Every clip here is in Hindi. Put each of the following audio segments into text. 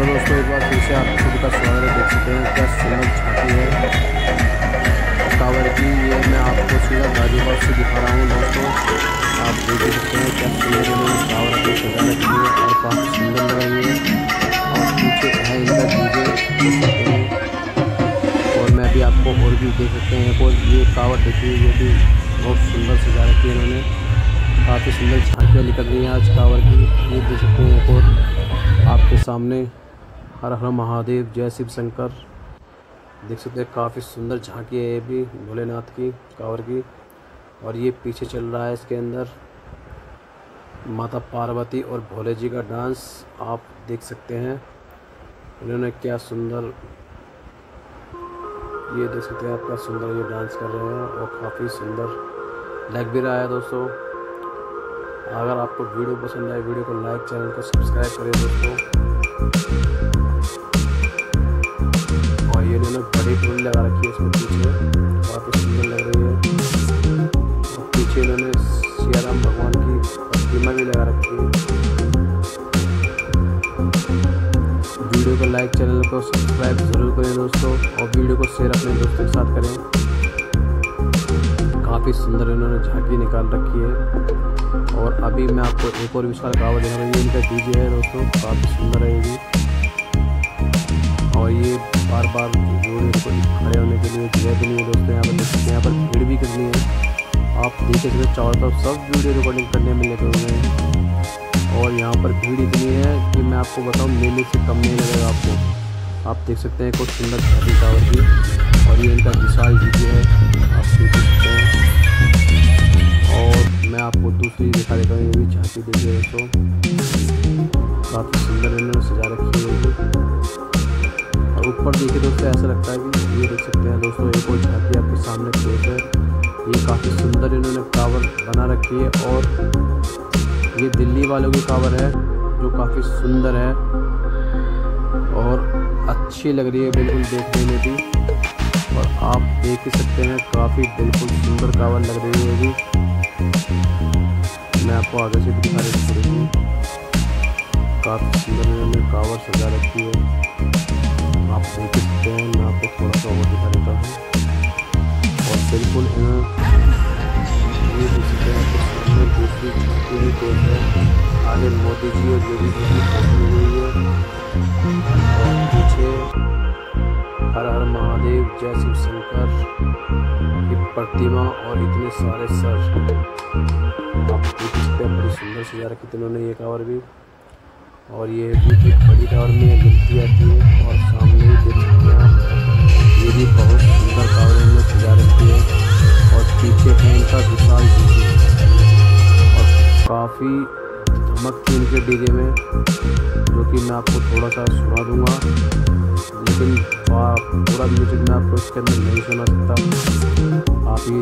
हेलो दोस्तों, एक बार फिर से आप सबका स्वागत है। देख सकते हैं, क्या सुंदर छाती है। टावर की, ये मैं आपको सीधा गाजीबाग से दिखा रहा हूँ दोस्तों। आप देख सकते हैं, क्या सुंदर में टावर की सजा रखी है और काफ़ी सुंदर लग रही है। और पीछे है इनका डीजे और मैं भी आपको और भी देख सकते हैं। और ये टावर देखिए, ये भी बहुत सुंदर सजा रखी है इन्होंने। काफ़ी सुंदर छाटियाँ निकल रही हैं आज टावर की, ये देख सकते हैं। और आपके सामने हर हर महादेव, जय शिव शंकर। देख सकते हैं, काफ़ी सुंदर झांकी है ये भी, भोलेनाथ की, कावर की। और ये पीछे चल रहा है इसके अंदर। माता पार्वती और भोले जी का डांस आप देख सकते हैं। उन्होंने क्या सुंदर, ये देख सकते हैं आप, क्या सुंदर ये डांस कर रहे हैं और काफ़ी सुंदर लग भी रहा है दोस्तों। अगर आपको वीडियो पसंद आए, वीडियो को लाइक, चैनल को सब्सक्राइब करें दोस्तों। और ये इन्होंने बड़ी टोल लगा रखी है इसमें पीछे। बहुत ही सुंदर लग रही है। और पीछे इन्होंने सियाराम भगवान की प्रतिमा भी लगा रखी है। वीडियो को लाइक, चैनल को सब्सक्राइब ज़रूर करें दोस्तों, और वीडियो को शेयर अपने दोस्तों के साथ करें। काफ़ी सुंदर इन्होंने झांकी निकाल रखी है। और अभी मैं आपको एक और विशाल कावा देना ये इनका डी है दोस्तों, काफ़ी सुंदर है ये भी। और ये बार बार जोड़े खड़े होने के लिए जगह भी नहीं है दोस्तों, यहाँ पर देख यहाँ पर भीड़ भी करनी है। आप देख सकते हैं चारों तरफ़ सब वीडियो रिकॉर्डिंग करने में लगे हुए हैं और यहाँ पर भीड़ इतनी है कि मैं आपको बताऊँ, मेले से कम नहीं लगेगा आपको। आप देख सकते हैं कुछ सुंदर खादी टावर की और ये इनका विशाल जी है, आप देख सकते हैं। तस्वीर दिखा देता हूँ ये भी झांकी देखिए दोस्तों काफ़ी सुंदर इन्होंने सजा रखी है है। और ऊपर देखिए दोस्तों, ऐसा लगता है कि ये देख सकते हैं दोस्तों एक और झांकी आपके सामने पेश है। ये काफ़ी सुंदर इन्होंने कावर बना रखी है और ये दिल्ली वालों की कावर है, जो काफ़ी सुंदर है और अच्छी लग रही है बिल्कुल देखने में भी। और आप देख ही सकते हैं, काफ़ी बिल्कुल सुंदर कावर लग रही है भी। मैं आपको आगे से भी दिखा रही हूँ काफ़ी सुंदर इन्होंने कावर सजा रखी है। आप देख सकते हैं, मैं आपको थोड़ा सा और दिखा देता हूँ। और बिल्कुल दूसरी तो आगे मोदी जी और योगी जी की फ़ोटो हुई है। और पीछे हर हर महादेव, जय शिव शंकर की प्रतिमा और इतने सारे सर। बड़ी सुंदर सजा रखी थी उन्होंने ये टावर भी। और ये भी एक बड़ी टावर में गिनती आती है और सामने ही देख सकते हैं ये भी बहुत सुंदर टावर में सजा रखी है। और पीछे है इनका विशाल डीजे और काफ़ी धमक थी इनके डीजे में, जो कि मैं आपको थोड़ा सा सुना दूँगा। लेकिन पूरा म्यूज़िक मैं आपको इसके अंदर नहीं सुना सकता। आप ये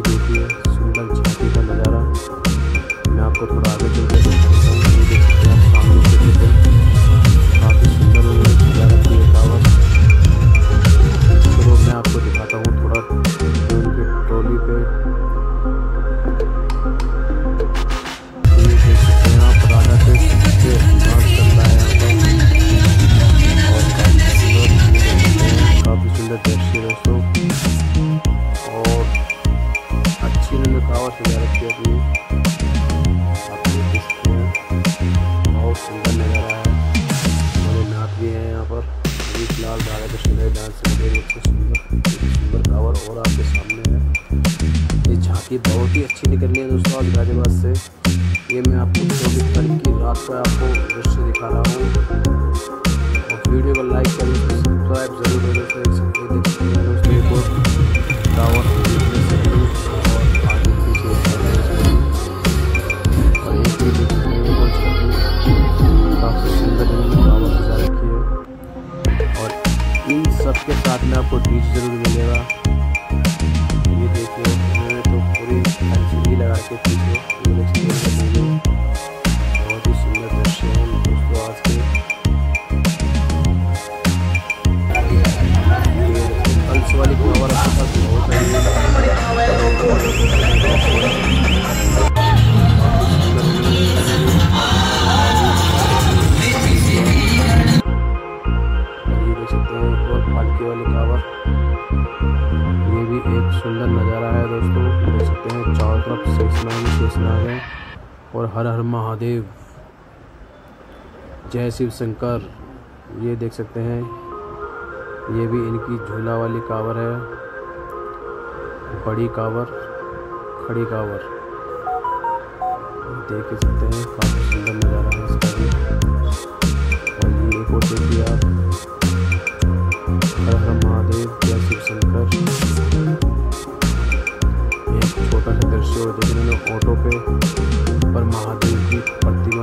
अंदर देखिए दोस्तों और अच्छी इन्होंने कावा सजा रखी है अपनी आप देख सकते हैं। बहुत सुंदर नज़ारा है। हमारे नाथ भी हैं यहाँ पर। अभी फ़िलहाल राधा कृष्ण है डांस सुंदर सुंदर कावर और आपके सामने है। ये झांकी बहुत ही अच्छी निकल रही है दोस्तों आज गाजियाबाद से। ये मैं आपको चौबीस तारीख की रात को आपको दृश्य दिखा रहा हूँ। और वीडियो को लाइक करें सब्सक्राइब ज़रूर करें साथ में आपको ट्रीट ज़रूर मिलेगा। ये देखिए तो पूरी हंसली लगा के पीछे बहुत ही सुंदर दृश्य है। दोस्तों, आज के वाली पास ये भी एक सुंदर नज़ारा है दोस्तों। देख सकते हैं चारों तरफ़ शेषनाग ही शेषनाग है और हर हर महादेव। जय शिव शंकर। ये देख सकते हैं। ये भी इनकी झूला वाली कावर है। बड़ी कावर, खड़ी कावर। देख सकते हैं, काफ़ी सुंदर नज़ारा है इसका। भी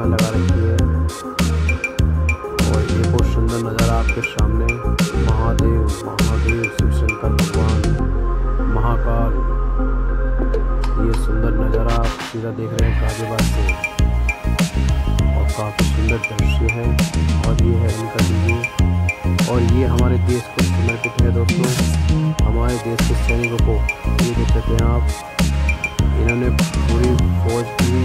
प्रतिमा लगा रखी है। और एक और सुंदर नज़ारा आपके सामने। महादेव महादेव, शिव शंकर भगवान, महाकाल। ये सुंदर नज़ारा आप सीधा देख रहे हैं गाजियाबाद से। और काफ़ी सुंदर दृश्य है। और ये है इनका डीजे और ये हमारे देश को समर्पित है दोस्तों। हमारे देश के सैनिकों को। ये देख सकते हैं आप। इन्होंने पूरी फौज की